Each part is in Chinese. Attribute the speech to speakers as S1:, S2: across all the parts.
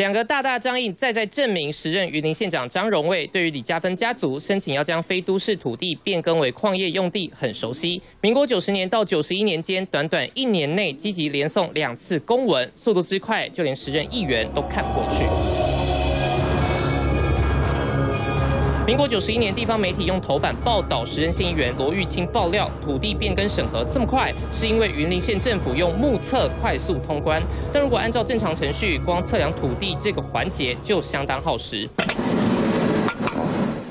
S1: 两个大大张印，再再证明时任云林县长张荣卫对于李家芬家族申请要将非都市土地变更为矿业用地很熟悉。民国九十年到九十一年间，短短一年内积极连送两次公文，速度之快，就连时任议员都看不过去。民国九十一年，地方媒体用头版报道时任县议员罗玉清爆料，土地变更审核这么快，是因为云林县政府用目测快速通关。但如果按照正常程序，光测量土地这个环节就相当耗时。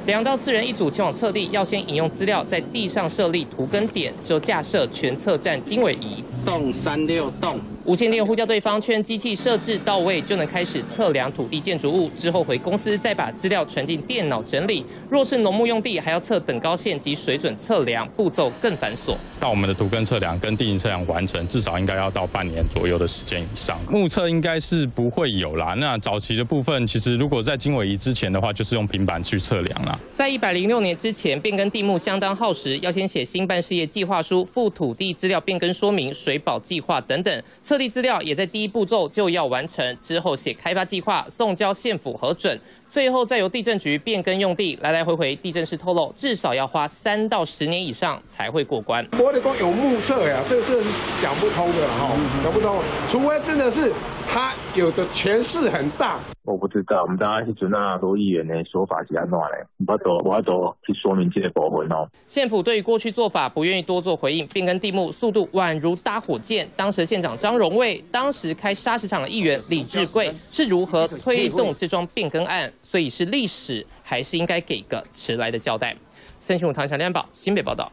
S1: 两到四人一组前往测地，要先引用资料，在地上设立图根点，就架设全测站经纬仪。
S2: 栋三六栋。
S1: 无线电呼叫对方，确认机器设置到位，就能开始测量土地建筑物。之后回公司再把资料传进电脑整理。若是农牧用地，还要测等高线及水准测量，步骤更繁琐。
S3: 到我们的图根测量跟地形测量完成，至少应该要到半年左右的时间以上。目测应该是不会有啦。那早期的部分，其实如果在经纬仪之前的话，就是用平板去测量啦。
S1: 在一百零六年之前，变更地目相当耗时，要先写新办事业计划书，附土地资料变更说明、水保计划等等。测地资料也在第一步骤就要完成，之后写开发计划，送交县府核准。最后再由地震局变更用地，来来回回，地震师透露，至少要花三到十年以上才会过关。
S4: 我的光有目测呀，这个这个是讲不通的哈，讲不通，除非真的是他有的权势很大。
S5: 我不知道，我们大家是准那罗议员的说法是安怎嘞？我走，我走去说明这个部分哦。
S1: 县府对于过去做法不愿意多做回应，变更地目速度宛如搭火箭。当时县长张荣卫，当时开砂石厂的议员李志贵是如何推动这桩变更案？所以是历史，还是应该给个迟来的交代？三新五唐小亮宝新北报道。